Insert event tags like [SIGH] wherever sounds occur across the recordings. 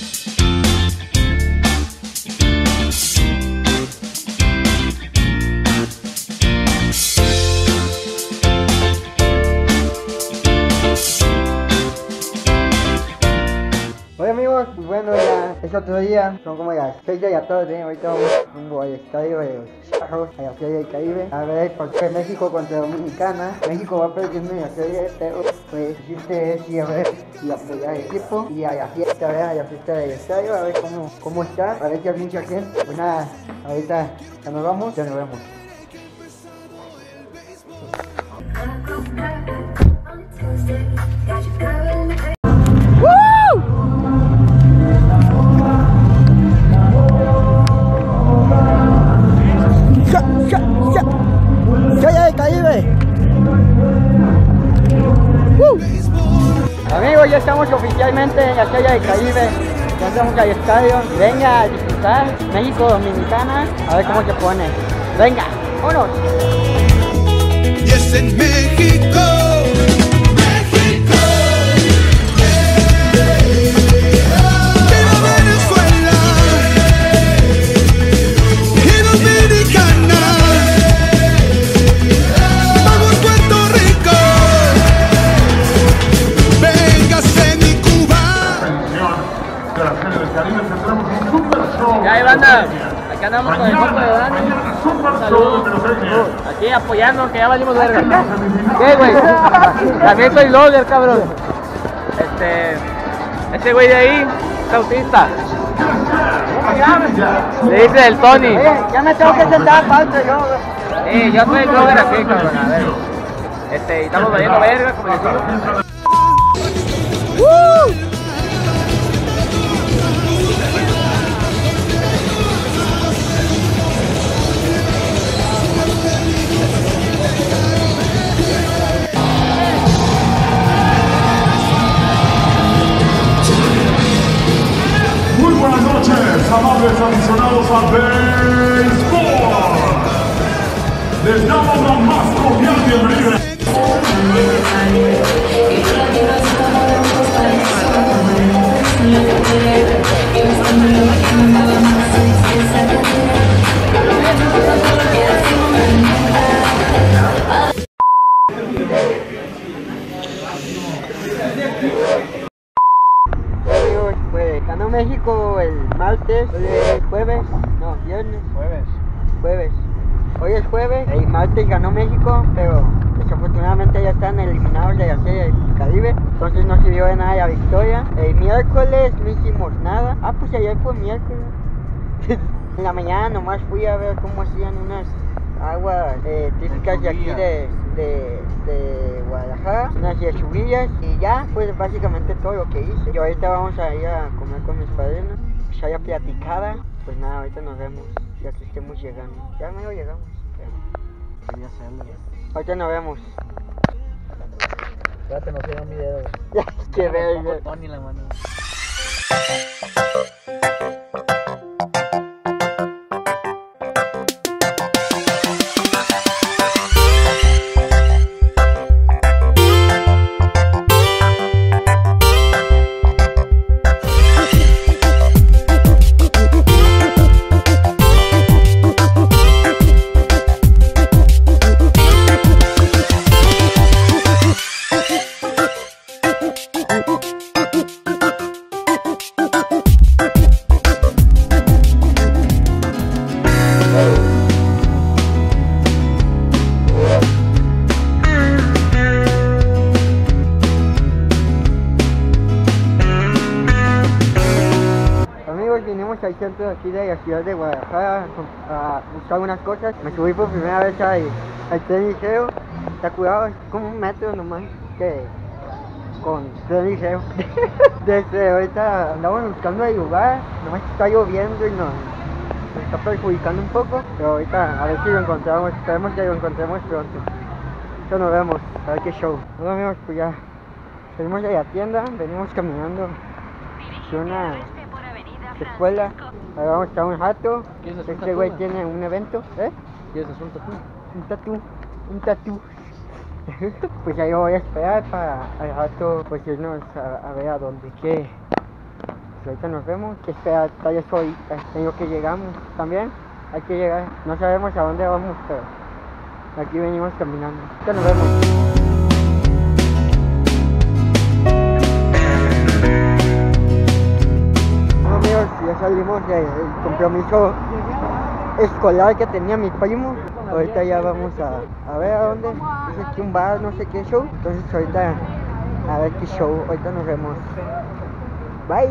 Thank you. Otro día, son como las 6 de la tarde, ahorita vamos rumbo al estadio de los Charros a la serie del Caribe. A ver por qué México contra Dominicana, México va perdiendo en la serie, pero pues el chiste es a ver y apoyar al equipo y a la fiesta, a ver a la fiesta del estadio, a ver cómo, cómo está, a ver que hay mucha gente, pues nada, ahorita ya nos vamos, ya nos vemos. Oficialmente en la calle del Caribe. Ya estamos al estadio. Venga a disfrutar México Dominicana. A ver cómo se pone. Venga, vámonos. Y es en. México. Apoyando, que ya valimos verga. [LAUGHS] ¿Qué, güey? También soy logger, cabrón. Este. Ese güey de ahí es autista. Le dice el Tony. ya me tengo que sentar aparte yo. Sí, yo soy el blogger aquí, cabrón. A ver. Este, y estamos valiendo verga, como les Hoy es jueves, el martes ganó México, pero desafortunadamente ya están eliminados de la serie del Caribe, entonces no sirvió de nada la victoria. El miércoles no hicimos nada. Ah, pues ayer fue miércoles. [LAUGHS] en la mañana nomás fui a ver cómo hacían unas aguas eh, típicas de aquí de, de, de Guadalajara, unas yesubillas y ya, pues básicamente todo lo que hice. Y ahorita vamos a ir a comer con mis padrinos, pues haya platicada, pues nada, ahorita nos vemos, ya que estemos llegando. Ya medio llegamos. pero Ahorita nos vemos. Espérate, no ve un video. [LAUGHS] Ya, qué verga. Tony la mano. Centro aquí de la ciudad de Guadalajara a buscar unas cosas. Me subí por primera vez al, al tren ligero. Está cuidado, es como un metro nomás que con tren ligero. [LAUGHS] Desde ahorita andamos buscando el lugar, nomás está lloviendo y nos, está perjudicando un poco. Pero ahorita a ver si lo encontramos, esperemos que lo encontremos pronto. Entonces nos vemos, a ver qué show. Bueno amigos, pues ya salimos de la tienda, venimos caminando una escuela. Ahora vamos a un rato. ¿Quieres hacer un Este güey tiene un evento, ¿eh? ¿Quieres hacer un tatú? Un tatú, un [LAUGHS] tatú. pues ahí voy a esperar para al rato pues irnos a, a ver a dónde. ¿Qué? pues ahorita nos vemos. Que espera, todavía estoy, tengo que llegamos también. Hay que llegar. No sabemos a dónde vamos, pero aquí venimos caminando. Ahorita nos vemos. Salimos del compromiso escolar que tenía mi primo. Ahorita ya vamos a, a ver a dónde. Es aquí un bar, no sé qué show. Entonces ahorita a ver qué show. Ahorita nos vemos. Bye.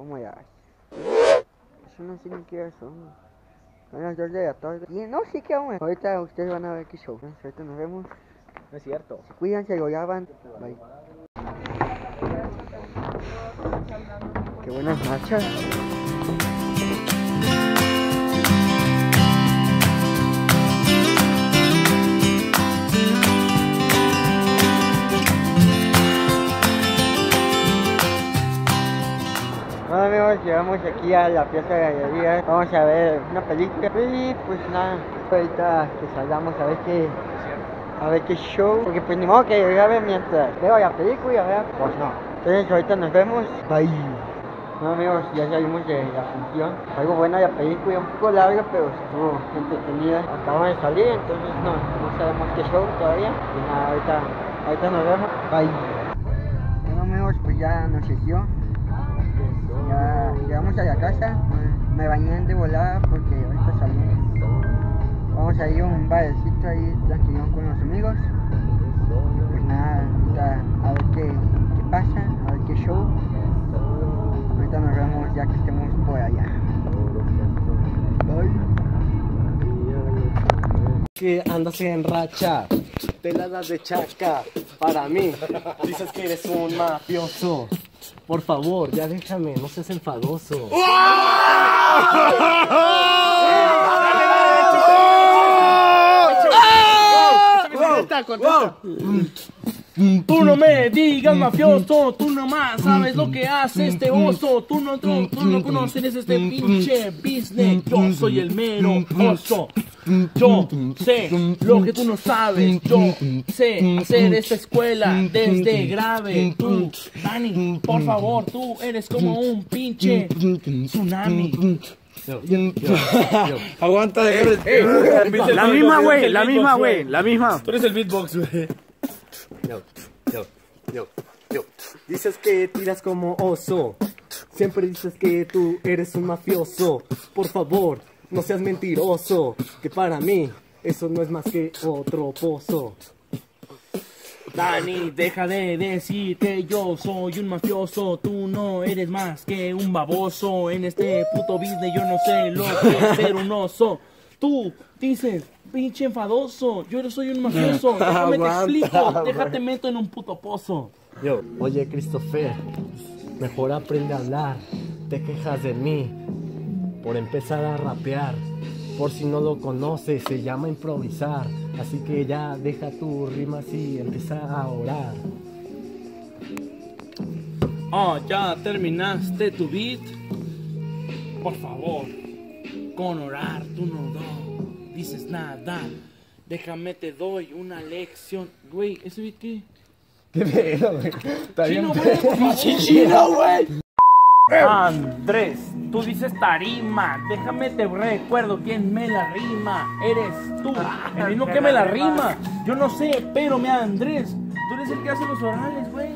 Como ya? Eso no sé ni qué son. Son las 2 de la tarde. Y no sé qué vamos. Ahorita ustedes van a ver qué show. Ahorita nos vemos. No es cierto. Cuídense, lo. Bye. Qué buenas marchas. Llegamos aquí a la Plaza de Galerías. Vamos a ver una película. Y pues nada, ahorita que salgamos a ver qué, a ver qué show. Porque pues ni modo que yo grabe mientras veo la película, ¿verdad? Pues no. Entonces ahorita nos vemos. Bye. Bueno amigos, ya salimos de la función. Algo buena la película, un poco larga, pero estuvo entretenida. Acabamos de salir, entonces no, no sabemos qué show todavía. Y nada, ahorita, ahorita nos vemos. Bye. Bueno amigos, pues ya anocheció. Ya llegamos a la casa. Me- bañé de volada porque ahorita salimos. Vamos a ir a un barecito ahí tranquilo con los amigos. Pues nada, ahorita a ver qué, qué pasa, a ver qué show. Ahorita nos vemos ya que estemos por allá. Que andas en racha, te la de chaca para mí. Dices que eres un mafioso. Por favor, ya déjame, no seas enfadoso. Tú no me digas mafioso, tú nomás sabes lo que hace este oso. Tú no, tú, tú no conoces este pinche business. Yo soy el mero oso. Yo sé lo que tú no sabes. Yo sé hacer esta escuela desde grave. Tú, Dani, por favor, tú eres como un pinche tsunami. Aguanta, La misma, güey, la misma, güey, la misma. Tú eres el beatbox, güey. Dices que tiras como oso. Siempre dices que tú eres un mafioso. Por favor, no seas mentiroso. Que para mí, eso no es más que otro pozo. Dani, deja de decir que yo soy un mafioso. Tú no eres más que un baboso. En este puto business yo no sé lo que es ser un oso. Tú dices, pinche enfadoso. Yo no soy un [LAUGHS] mafioso. Déjame te explico. Déjate meto en un puto pozo. Yo, oye Christopher, mejor aprende a hablar. Te quejas de mí por empezar a rapear. Por si no lo conoces, se llama improvisar. Así que ya deja tu rimas y empieza a orar. Oh, ya terminaste tu beat. Por favor, con orar tú no do, dices nada. Déjame te doy una lección. Güey, ¿ese beat qué? ¿Qué pedo, güey? Está bien. Chino, güey, [LAUGHS] chino, güey. Andrés, tú dices tarima, déjame te recuerdo quién me la rima, eres tú, el mismo que me la rima, yo no sé, pero me Andrés, tú eres el que hace los orales, güey.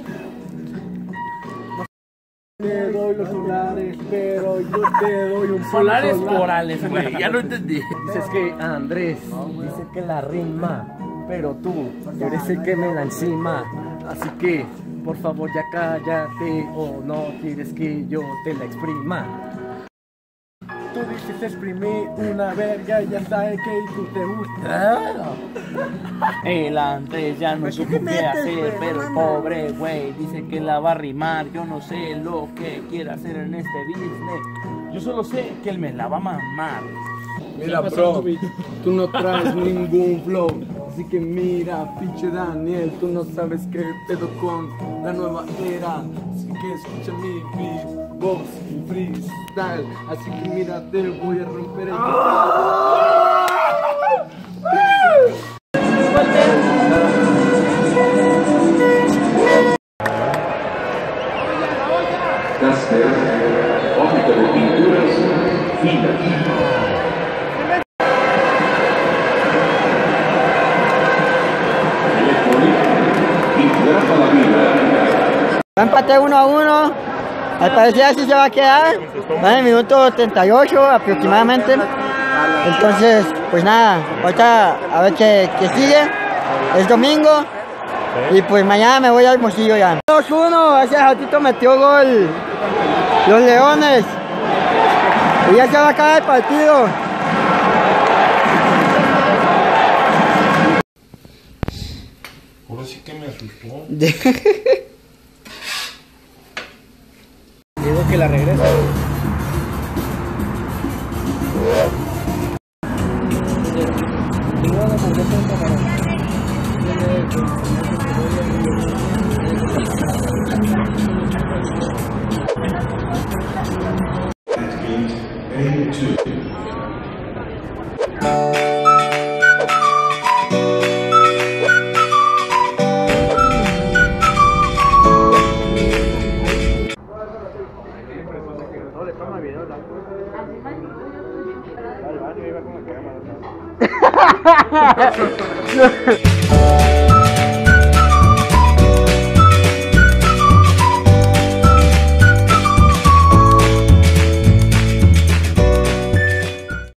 Te doy los solares, pero yo te doy un Solares solar. orales, güey, ya lo entendí. Dices que Andrés dice que la rima, pero tú eres el que me la encima. Así que, por favor, ya cállate o no quieres que yo te la exprima. Tú dices exprimir una verga y ya sabes que tú te gusta. El Andrés ya no supo qué hacer, pero el pobre güey dice que la va a rimar. Yo no sé lo que quiere hacer en este business. Yo solo sé que él me la va a mamar. Mira, bro, tú no traes ningún flow. Así que mira, pinche Daniel, tú no sabes qué pedo con la nueva era. Así que escucha mi beatbox y freestyle. Así que mira, te voy a romper el de pinturas vida. Va a empatar uno a uno. Al parecer así se va a quedar. Va en el minuto 38 aproximadamente. Entonces, pues nada, ahorita a ver qué, qué sigue. Es domingo. Y pues mañana me voy al Hermosillo ya. 2-1, ese ratito metió gol. Los Leones. Y ya se va a acabar el partido. Ahora sí que me asustó. [LAUGHS] que la regresa. Ha ha ha ha!